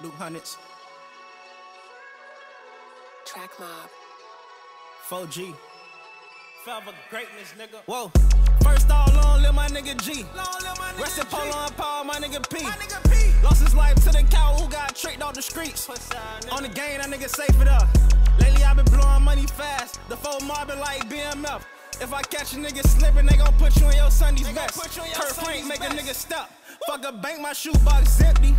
Bleu Hunnids. Track mob. 4G. Forever greatness, nigga. Whoa. First all, long live my nigga G. Long live my nigga Rest in G. Polo and Paul, my nigga P. My nigga P. Lost his life to the cow who got tricked off the streets. Puss out. On the game, that nigga safe it up. Lately, i been blowing money fast. The four mobbing like BMF. If I catch a nigga slipping, they gon' put you in your Sunday's They gon' best. put you in your Kurt Frank Sunday's make a nigga stop. Fuck a bank, my shoebox empty.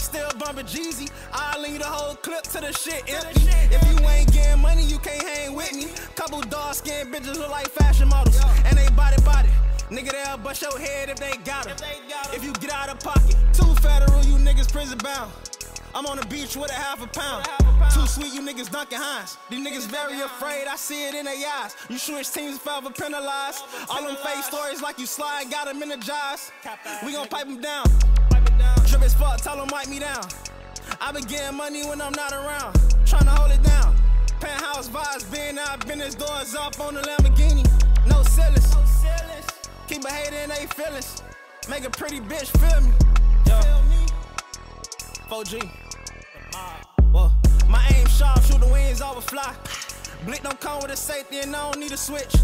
Still bumping Jeezy. I'll leave the whole clip to the shit empty. if you ain't getting money, you can't hang with me. Couple dark skinned bitches look like fashion models. And they body body. Nigga, they'll bust your head if they got 'em. If they got 'em. If you get out of pocket. Too federal, you niggas prison bound. I'm on the beach with a half a pound. Half a pound. Too sweet, you niggas Duncan Hines. These niggas very afraid, I see it in their eyes. You switch teams forever penalized. All them fake stories like you slide, got them energized. We gon' pipe them down. Pipe it down. Drip as fuck, tell them wipe me down. I been getting money when I'm not around. Tryna hold it down. Penthouse vibes, being out, business doors up on the Lamborghini. No ceilings. Keep a hater in they feelings. Make a pretty bitch feel me. Me? 4G. The mob. Whoa. My aim sharp, shoot the wings over fly. Blick don't come with a safety and I don't need a switch.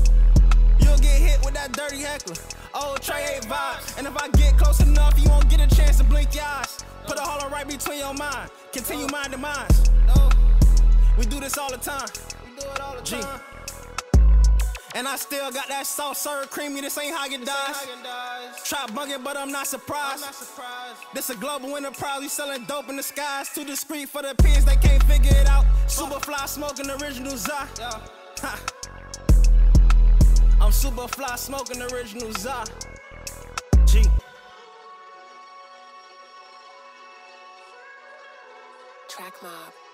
You'll get hit with that dirty heckler. Old Trey 8 vibes. And if I get close enough, you won't get a chance to blink your eyes. Put a hollow right between your mind. Continue mind to minds. We do this all the time. We do it all the G. time. And I still got that soft serve creamy. This ain't Haagen Dazs. Häagen-Dazs. Try bugging, but I'm not I'm surprised. not surprised. This a global enterprise. We selling dope in the skies. Too discreet for the pigs. They can't figure it out. Superfly smoking original Za. Yeah. Ha. I'm smoking original Za. TrakMob.